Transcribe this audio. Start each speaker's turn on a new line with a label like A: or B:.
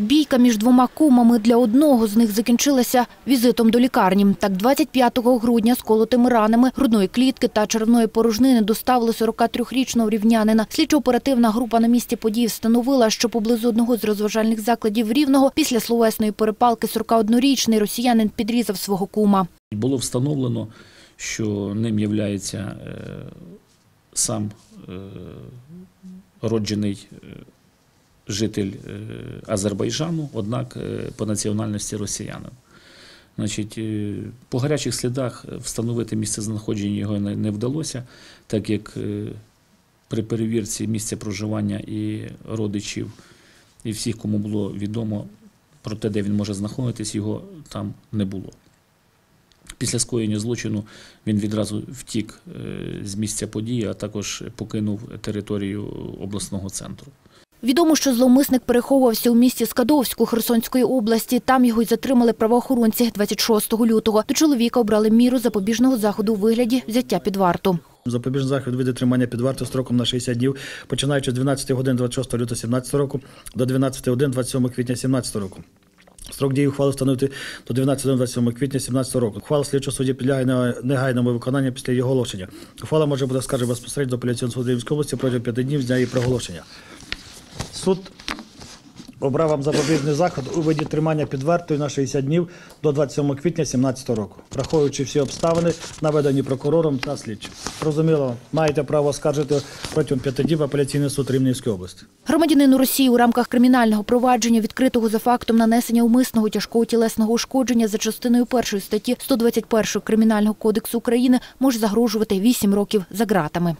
A: Бійка між двома кумами для одного з них закінчилася візитом до лікарні. Так, 25 грудня з колотими ранами грудної клітки та червної порожнини доставили 43-річного рівнянина. Слідчо-оперативна група на місці подій встановила, що поблизу одного з розважальних закладів Рівного після словесної перепалки 41-річний росіянин підрізав свого кума.
B: Було встановлено, що ним є сам е, роджений е, житель е, Азербайджану, однак е, по національності росіянин. Значить, е, по гарячих слідах встановити місце знаходження його не вдалося, так як при перевірці місця проживання і родичів, і всіх, кому було відомо про те, де він може знаходитись, його там не було. Після скоєння злочину він відразу втік з місця події, а також покинув територію обласного центру.
A: Відомо, що зловмисник переховувався у місті Скадовську Херсонської області. Там його й затримали правоохоронці 26 лютого. До чоловіка обрали міру запобіжного заходу у вигляді взяття під варту.
C: Запобіжний захід види тримання під вартою строком на 60 днів, починаючи з 12 годин 26 лютого 17 року до 12 годин 27 квітня 17 року. Строк дії ухвали встановити до 12 годин 27 квітня 17 року. Ухвала слідчого судді підлягає на негайному виконанню після її оголошення. Ухвала може бути скаржена безпосередньо до апеляційного суду Рівненської області протягом 5 днів з дня її проголошення. Суд обрав вам запобіжний заход у виді тримання під вартою на 60 днів до 27 квітня 2017 року, враховуючи всі обставини, наведені прокурором та слідчим. Розуміло, маєте право оскаржити протягом 5 днів апеляційний суд Рівненської області.
A: Громадянину Росії у рамках кримінального провадження, відкритого за фактом нанесення умисного тяжкого тілесного ушкодження за частиною першої статті 121 Кримінального кодексу України, може загрожувати 8 років за ґратами.